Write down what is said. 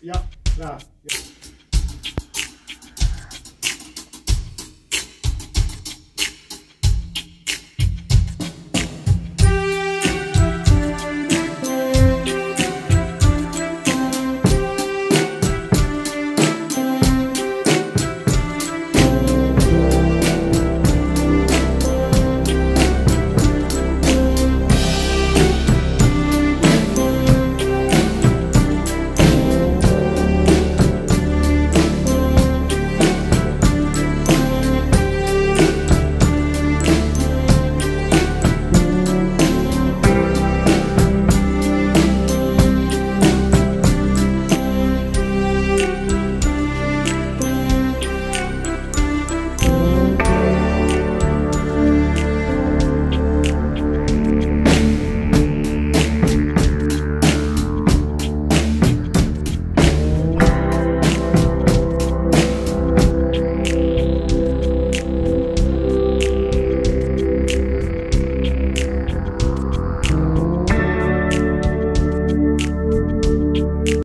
Ja, klaar. Ja.